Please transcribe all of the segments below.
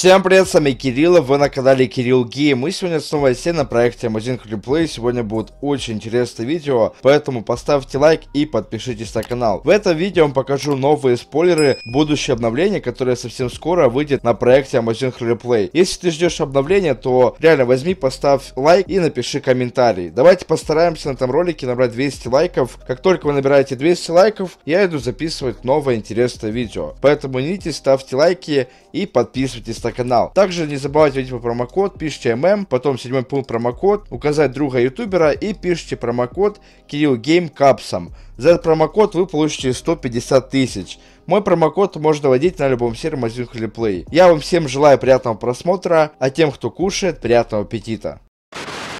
Всем привет, с вами Кирилл, вы на канале Кирилл Гейм. Мы сегодня снова все на проекте Amazon Replay. Сегодня будет очень интересное видео, поэтому поставьте лайк и подпишитесь на канал. В этом видео я вам покажу новые спойлеры будущее обновление, которое совсем скоро выйдет на проекте Amazon Replay. Если ты ждешь обновления, то реально возьми, поставь лайк и напиши комментарий. Давайте постараемся на этом ролике набрать 200 лайков. Как только вы набираете 200 лайков, я иду записывать новое интересное видео. Поэтому не ставьте лайки и подписывайтесь на канал. Также не забывайте вводить промокод, пишите ММ, потом седьмой пункт промокод, указать друга ютубера и пишите промокод Кирилл Гейм Капсом. За этот промокод вы получите 150 тысяч. Мой промокод можно вводить на любом сервере Mozilla Play. Я вам всем желаю приятного просмотра, а тем, кто кушает, приятного аппетита.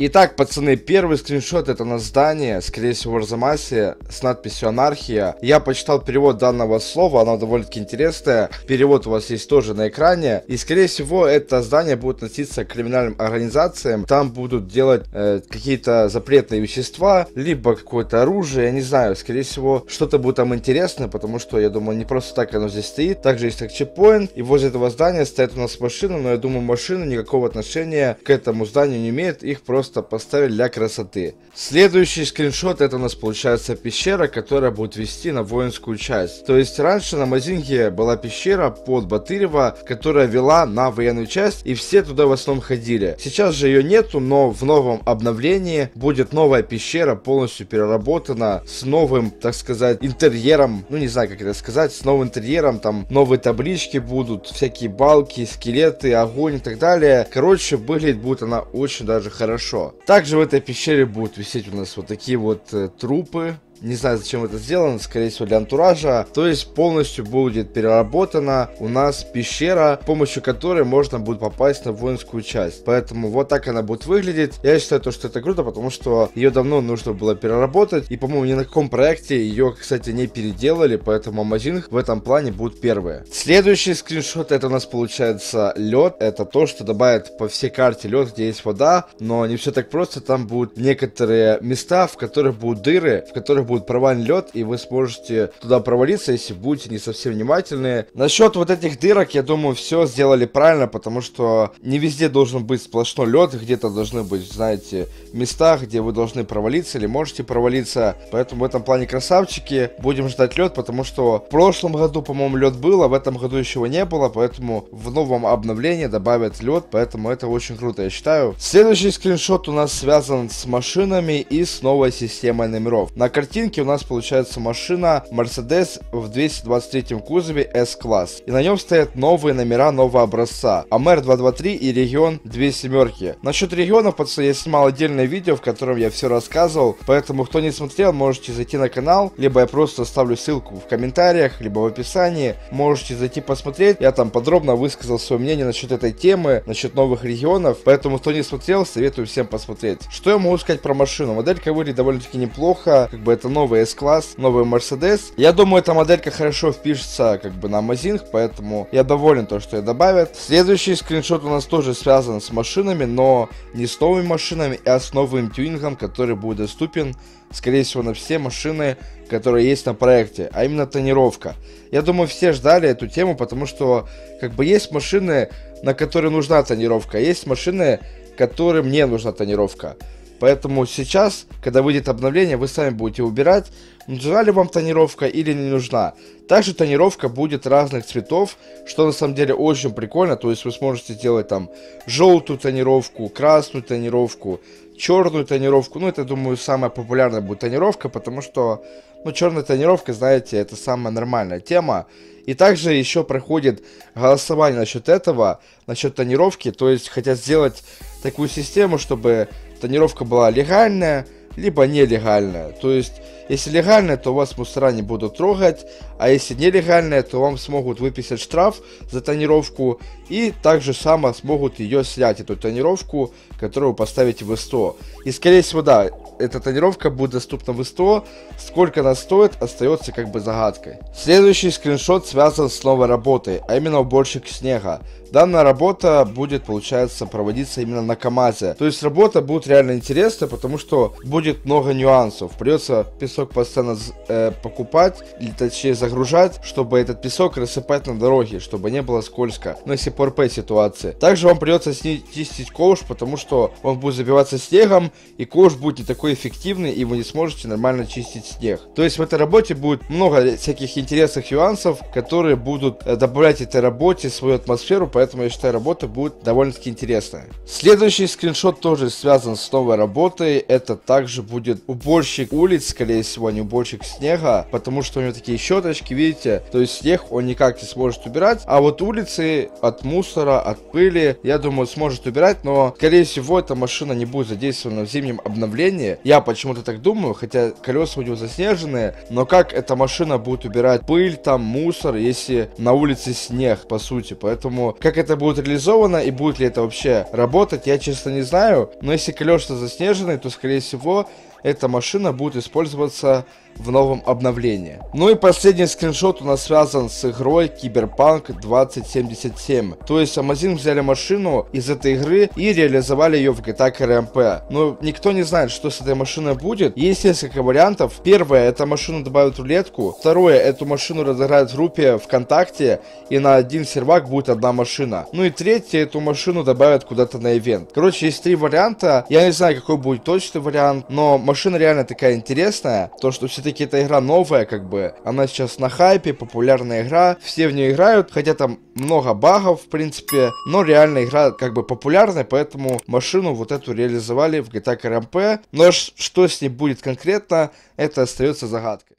Итак, пацаны, первый скриншот это на здание, скорее всего в Арзамасе, с надписью «Анархия». Я почитал перевод данного слова, оно довольно-таки интересное. Перевод у вас есть тоже на экране. И, скорее всего, это здание будет относиться к криминальным организациям. Там будут делать э, какие-то запретные вещества, либо какое-то оружие, я не знаю. Скорее всего, что-то будет там интересное, потому что, я думаю, не просто так оно здесь стоит. Также есть так чекпоинт, и возле этого здания стоит у нас машина, но я думаю, машина никакого отношения к этому зданию не имеет. Их просто просто поставили для красоты. Следующий скриншот это у нас получается пещера, которая будет вести на воинскую часть. То есть раньше на Мазинге была пещера под Батырева, которая вела на военную часть и все туда в основном ходили. Сейчас же ее нету, но в новом обновлении будет новая пещера полностью переработана с новым, так сказать, интерьером, ну не знаю как это сказать, с новым интерьером, там новые таблички будут, всякие балки, скелеты, огонь и так далее. Короче, выглядит будет она очень даже хорошо Также в этой пещере будут висеть у нас вот такие вот э, трупы не знаю, зачем это сделано, скорее всего для антуража. То есть полностью будет переработана у нас пещера, с помощью которой можно будет попасть на воинскую часть. Поэтому вот так она будет выглядеть. Я считаю, то, что это круто, потому что ее давно нужно было переработать. И, по-моему, ни на каком проекте ее, кстати, не переделали, поэтому Amazing в этом плане будет первые. Следующий скриншот, это у нас получается лед. Это то, что добавит по всей карте лед, где есть вода, но не все так просто. Там будут некоторые места, в которых будут дыры, в которых будет провальный лед, и вы сможете туда провалиться, если будете не совсем внимательны. Насчет вот этих дырок, я думаю, все сделали правильно, потому что не везде должен быть сплошной лед, где-то должны быть, знаете, места, где вы должны провалиться или можете провалиться. Поэтому в этом плане красавчики. Будем ждать лед, потому что в прошлом году, по-моему, лед был, а в этом году еще его не было, поэтому в новом обновлении добавят лед, поэтому это очень круто, я считаю. Следующий скриншот у нас связан с машинами и с новой системой номеров. На картине картинке у нас получается машина Mercedes в 223 кузове S-класс. И на нем стоят новые номера нового образца. АМР 223 и регион 2 семерки. Насчет регионов, пацаны, я снимал отдельное видео, в котором я все рассказывал. Поэтому, кто не смотрел, можете зайти на канал. Либо я просто оставлю ссылку в комментариях, либо в описании. Можете зайти посмотреть. Я там подробно высказал свое мнение насчет этой темы, насчет новых регионов. Поэтому, кто не смотрел, советую всем посмотреть. Что я могу сказать про машину? Моделька выглядит довольно-таки неплохо. Как бы это новый S-класс, новый Mercedes. Я думаю, эта моделька хорошо впишется как бы на Amazing, поэтому я доволен то, что ее добавят. Следующий скриншот у нас тоже связан с машинами, но не с новыми машинами, а с новым тюнингом, который будет доступен, скорее всего, на все машины, которые есть на проекте, а именно тонировка. Я думаю, все ждали эту тему, потому что как бы есть машины, на которые нужна тонировка, а есть машины, которым не нужна тонировка. Поэтому сейчас, когда выйдет обновление, вы сами будете убирать, нужна ли вам тонировка или не нужна. Также тонировка будет разных цветов, что на самом деле очень прикольно. То есть вы сможете сделать там желтую тонировку, красную тонировку, черную тонировку. Ну, это, думаю, самая популярная будет тонировка, потому что, ну, черная тонировка, знаете, это самая нормальная тема. И также еще проходит голосование насчет этого, насчет тонировки. То есть хотят сделать такую систему, чтобы тонировка была легальная, либо нелегальная. То есть, если легальная, то вас мусора не будут трогать, а если нелегальная, то вам смогут выписать штраф за тонировку и также само смогут ее снять, эту тонировку, которую вы поставите в СТО. И скорее всего, да, эта тонировка будет доступна в СТО. Сколько она стоит, остается как бы загадкой. Следующий скриншот связан с новой работой, а именно уборщик снега. данная работа будет, получается, проводиться именно на КАМАЗе. То есть работа будет реально интересная, потому что будет много нюансов. Придется песок постоянно э, покупать, или точнее загружать, чтобы этот песок рассыпать на дороге, чтобы не было скользко. Ну, если по РП ситуации. Также вам придется чистить ковш, потому что он будет забиваться снегом, и ковш будет не такой эффективный, и вы не сможете нормально чистить снег. То есть в этой работе будет много всяких интересных нюансов, которые будут э, добавлять этой работе свою атмосферу, поэтому я считаю, работа будет довольно-таки интересная. Следующий скриншот тоже связан с новой работой. Это также будет уборщик улиц, скорее всего, не уборщик снега, потому что у него такие щеточки, видите? То есть снег он никак не сможет убирать, а вот улицы от мусора, от пыли, я думаю, сможет убирать, но, скорее всего, эта машина не будет задействована в зимнем обновлении. Я почему-то так думаю, хотя колеса у него заснеженные, но как эта машина будет убирать пыль, там, мусор, если на улице снег, по сути. Поэтому, как это будет реализовано и будет ли это вообще работать, я честно не знаю. Но если колеса заснеженные, то, скорее всего, эта машина будет использоваться в новом обновлении. Ну и последний скриншот у нас связан с игрой Киберпанк 2077. То есть Amazon взяли машину из этой игры и реализовали ее в GTA KRMP. Но никто не знает, что с этой машиной будет. Есть несколько вариантов. Первое, эту машину добавят рулетку. Второе, эту машину разыграют в группе ВКонтакте и на один сервак будет одна машина. Ну и третье, эту машину добавят куда-то на ивент. Короче, есть три варианта. Я не знаю, какой будет точный вариант, но машина реально такая интересная. То, что все-таки эта игра новая, как бы. Она сейчас на хайпе, популярная игра. Все в нее играют, хотя там много багов, в принципе. Но реально игра как бы популярная, поэтому машину вот эту реализовали в GTA RMP. Но что с ней будет конкретно, это остается загадкой.